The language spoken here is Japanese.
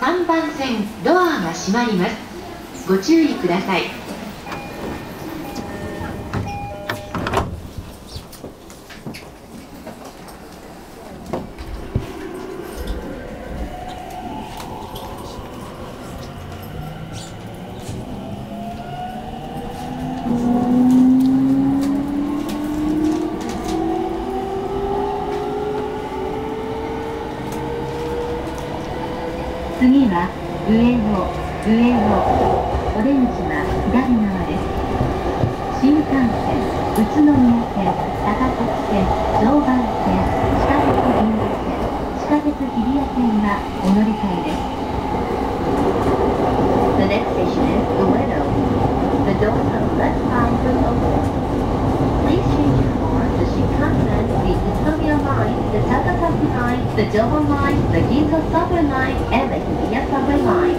3番線ドアが閉まります。ご注意ください。次は上野上野オレンジは左側です新幹線宇都宮線高崎線常磐線地下鉄銀座線地下鉄日比谷線がお乗り換えです。The Takasaki line, the Dohon line, the Ginza subway line, and the Hibiya subway line.